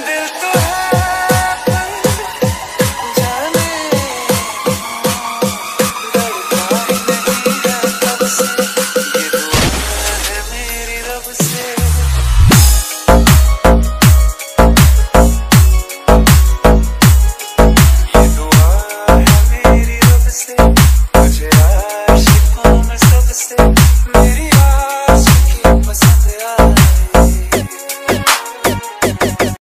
dil